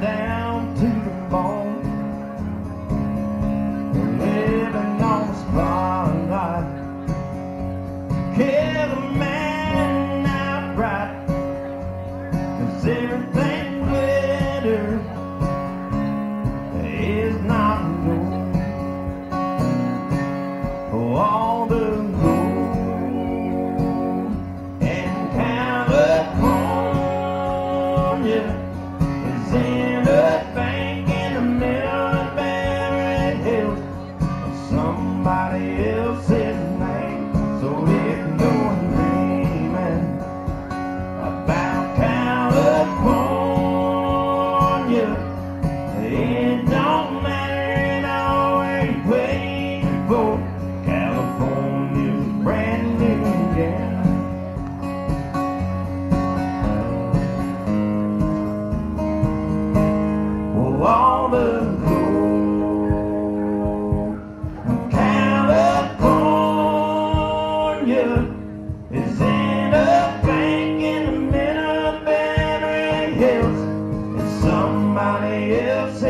down to the bone. We're living on the spotlight. Kill a man outright. Is everything glitters. Somebody else's name, so somebody else